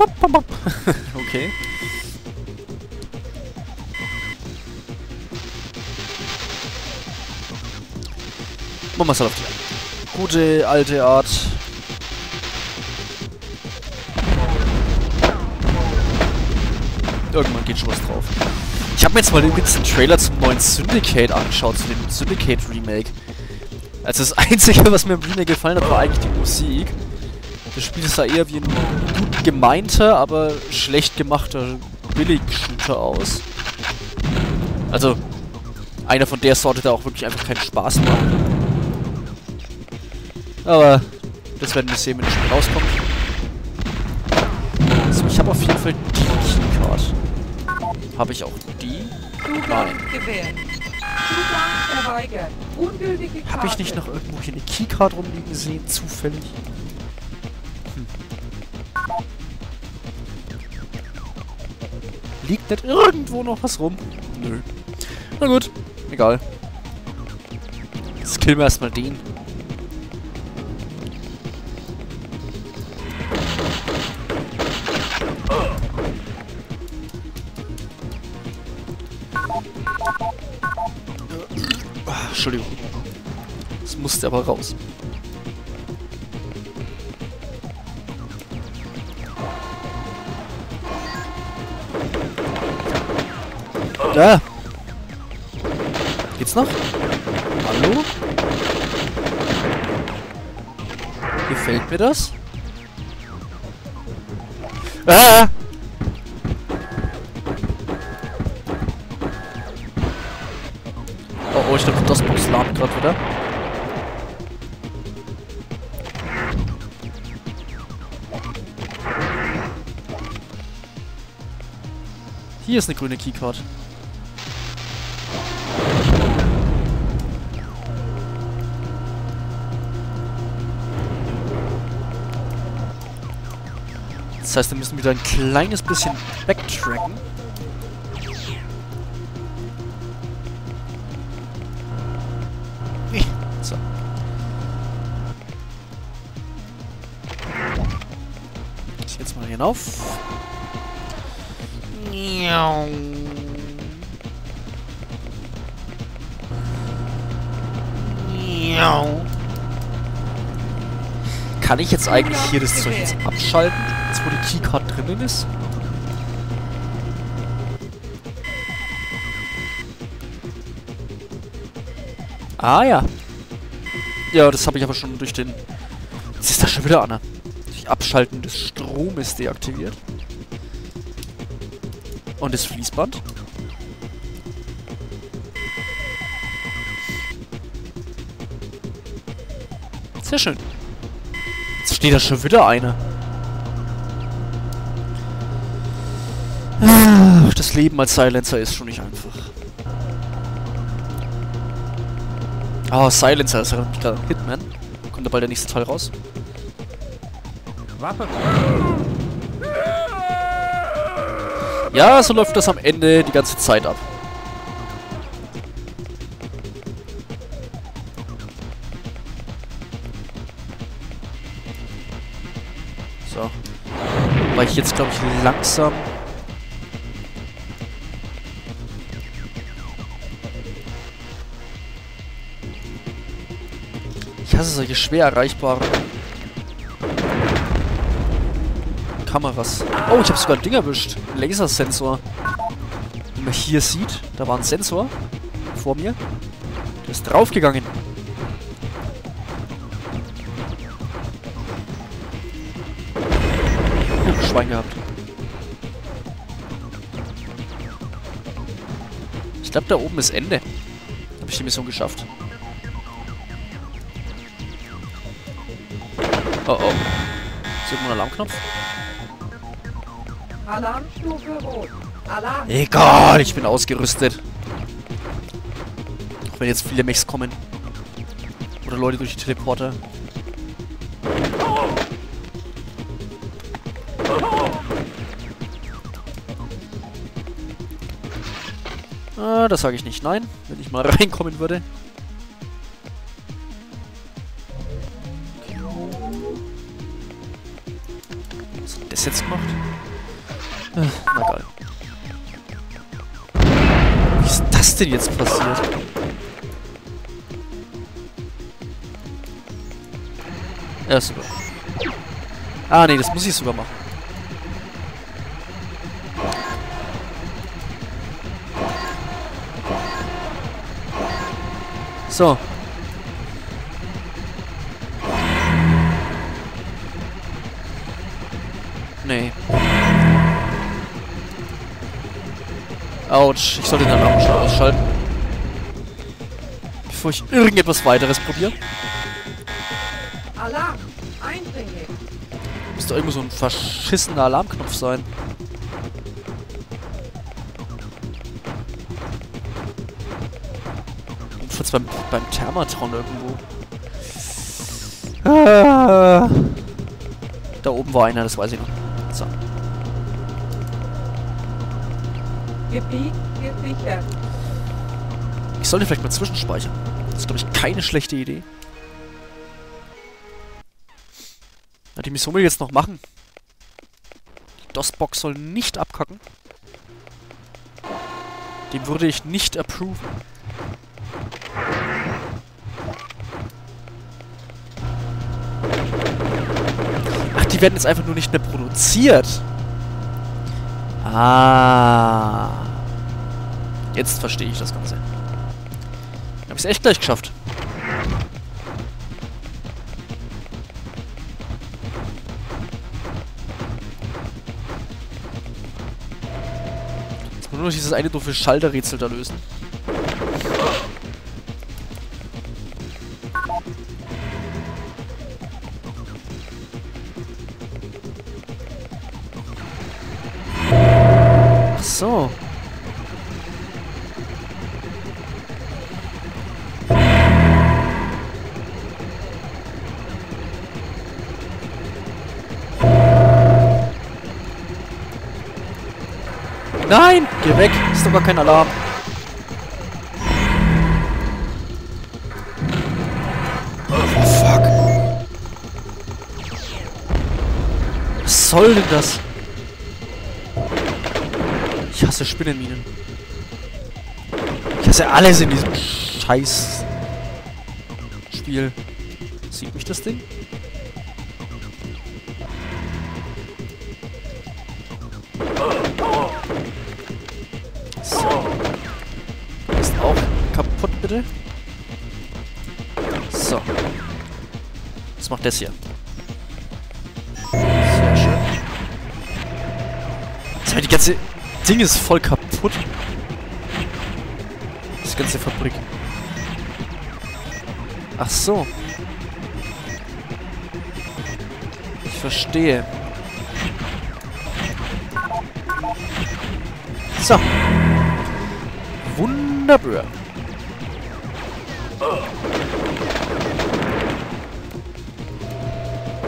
okay. Machen wir es halt auf die gute alte Art. Irgendwann geht schon was drauf. Ich habe mir jetzt mal übrigens den Trailer zum neuen Syndicate angeschaut, zu dem Syndicate Remake. Also das Einzige, was mir im Remake gefallen hat, war eigentlich die Musik. Das Spiel sah eher wie ein gut gemeinter, aber schlecht gemachter Billig-Shooter aus. Also, einer von der Sorte, der auch wirklich einfach keinen Spaß macht. Aber das werden wir sehen, wenn das Spiel rauskommt. So, ich habe auf jeden Fall die Keycard. Habe ich auch die? Nein. Habe ich nicht noch irgendwo hier eine Keycard rumliegen sehen, zufällig? Liegt nicht irgendwo noch was rum? Nö. Na gut, egal. Jetzt killen wir erstmal den. Entschuldigung. Das musste aber raus. Da. Geht's noch? Hallo? Gefällt mir das? Ah! Oh, oh, ich glaube, das Box lahmt gerade wieder. Hier ist eine grüne Keycard. Das heißt, wir müssen wieder ein kleines bisschen backtracken. So. Jetzt mal hinauf. Kann ich jetzt eigentlich hier das Zeug jetzt abschalten, wo die Keycard drinnen ist? Ah ja. Ja, das habe ich aber schon durch den... Jetzt ist das schon wieder an. Durch Abschalten des Stromes deaktiviert. Und das Fließband. Sehr schön. Jetzt steht da schon wieder eine. Das Leben als Silencer ist schon nicht einfach. Ah, oh, Silencer ist ja gerade Hitman. Kommt da bald der nächste Teil raus? Waffe. Ja, so läuft das am Ende die ganze Zeit ab. So. Weil ich jetzt, glaube ich, langsam... Ich hasse solche schwer erreichbaren Kameras. Oh, ich habe sogar ein Ding erwischt. Ein Lasersensor. Wie man hier sieht, da war ein Sensor vor mir. Der ist draufgegangen. Oh, Schwein gehabt. Ich glaube, da oben ist Ende. Habe ich die Mission geschafft. Oh oh. Ist irgendwo ein Alarmknopf? Alarmstufe Rot. Alarm. Egal, ich bin ausgerüstet. Auch wenn jetzt viele Mechs kommen. Oder Leute durch die Teleporter. Ah, das sage ich nicht. Nein, wenn ich mal reinkommen würde. Das jetzt gemacht? Äh, na geil. Wie ist das denn jetzt passiert? Ja, super. Ah, nee, das muss ich sogar machen. So. Autsch, ich sollte den Alarm schon ausschalten. Bevor ich irgendetwas weiteres probiere. Alarm! Eindringling! Muss da irgendwo so ein verschissener Alarmknopf sein. Jedenfalls beim, beim Thermatron irgendwo. Ah. Da oben war einer, das weiß ich noch. So. Ich sollte vielleicht mal zwischenspeichern. Das ist, glaube ich, keine schlechte Idee. Na, die Mission will ich jetzt noch machen. Die DOS-Box soll nicht abkacken. Dem würde ich nicht approven. Ach, die werden jetzt einfach nur nicht mehr produziert. Ah. Jetzt verstehe ich das Ganze. Hab ich's echt gleich geschafft. Jetzt muss nur dieses eine doofe Schalterrätsel da lösen. So. Nein! Geh weg! Ist doch gar kein Alarm. Oh, fuck. Was soll denn das? Ich hasse Spinnenminen. Ich hasse alles in diesem scheiß Spiel. Sieht mich das Ding? So. Ist auch kaputt, bitte. So. Was macht das hier? Sehr schön. Jetzt haben die ganze Ding ist voll kaputt. Das ganze Fabrik. Ach so. Ich verstehe. So. Wunderbar.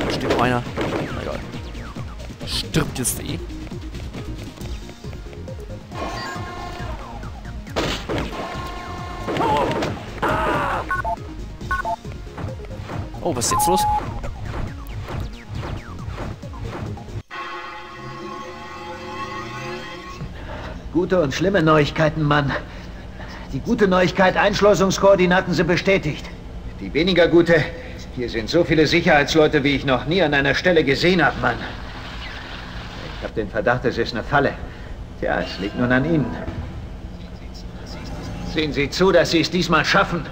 Da steht noch einer. Egal. Stirbt jetzt eh. Oh, was ist jetzt los? Gute und schlimme Neuigkeiten, Mann. Die gute Neuigkeit, Einschleusungskoordinaten sind bestätigt. Die weniger gute, hier sind so viele Sicherheitsleute, wie ich noch nie an einer Stelle gesehen habe, Mann. Ich habe den Verdacht, es ist eine Falle. Tja, es liegt nun an Ihnen. Sehen Sie zu, dass Sie es diesmal schaffen.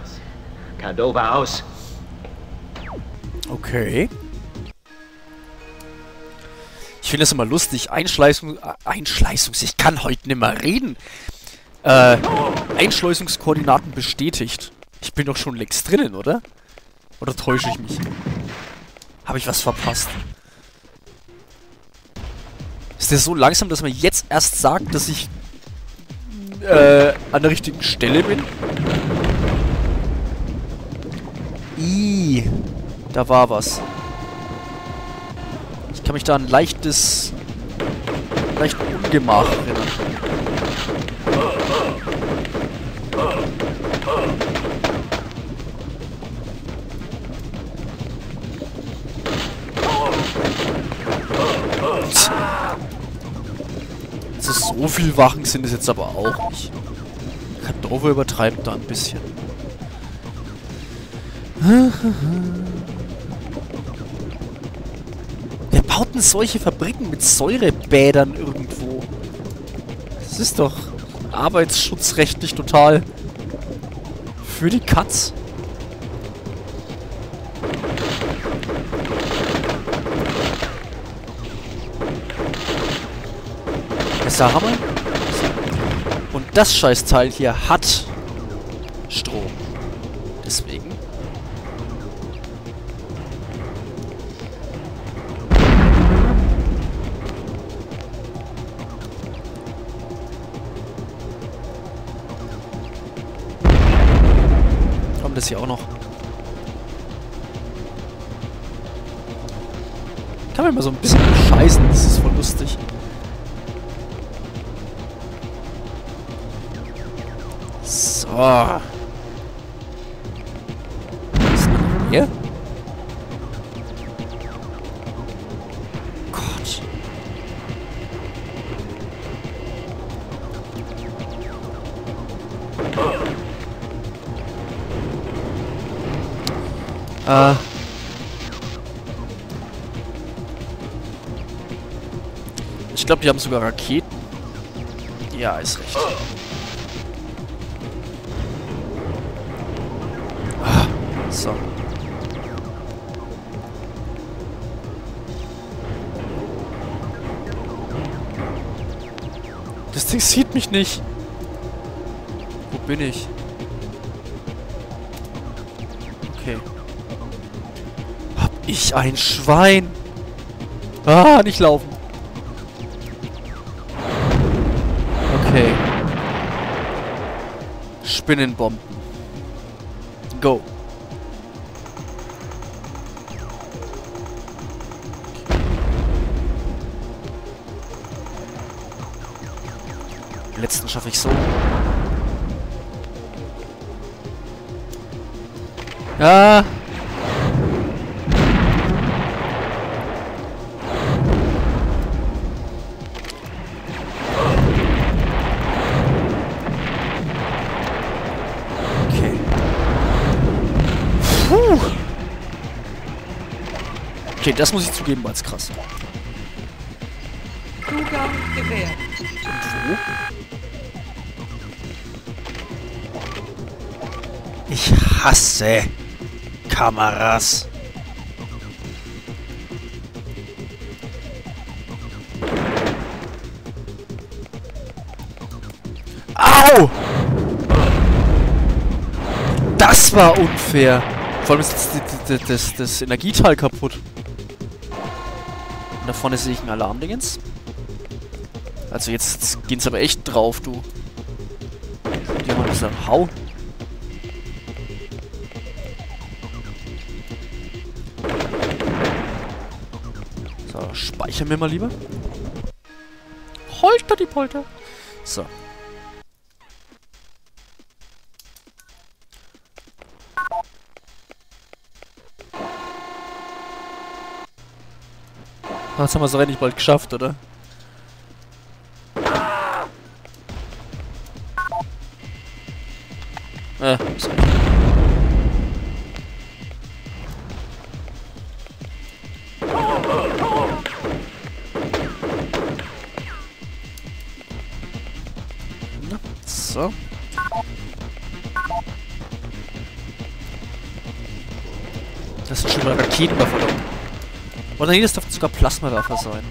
Cordova aus. Okay. Ich finde das immer lustig. Einschleißung... äh, Einschleißungs... Ich kann heute nicht mehr reden. Äh, Einschleusungskoordinaten bestätigt. Ich bin doch schon längst drinnen, oder? Oder täusche ich mich? Habe ich was verpasst? Ist der so langsam, dass man jetzt erst sagt, dass ich äh, an der richtigen Stelle bin? Ih, da war was. Ich kann mich da ein leichtes, leicht Ungemach erinnern. Also so viel Wachen sind es jetzt aber auch nicht. Kadova übertreibt da ein bisschen. Wer baut denn solche Fabriken mit Säurebädern irgendwo? Das ist doch arbeitsschutzrechtlich total für die Katz. Messer haben wir. Und das Scheißteil hier hat Strom. Deswegen. Das hier auch noch. Kann man mal so ein bisschen bescheißen, das ist voll lustig. So. Was ist denn hier? Äh. Ich glaube, die haben sogar Raketen. Ja, ist recht. Ah, so. Das Ding sieht mich nicht. Wo bin ich? Ich ein Schwein? Ah, nicht laufen. Okay. Spinnenbomben. Go. Den letzten schaffe ich so. Ja. Okay, das muss ich zugeben als krass. Zugang gewährt. Ich hasse Kameras. Au! Das war unfair. Vor allem ist das, das, das, das Energieteil kaputt. Da vorne sehe ich ein Alarmdingens. Also jetzt, jetzt gehen's aber echt drauf, du. Die haben gesagt, hau. So, speichern wir mal lieber. Holter die Polter. So. Das haben wir so richtig bald geschafft, oder? Äh, sorry. Das sind schon mal Raketenwerfer. Oder nee, das darf sogar Plasmawerfer sein.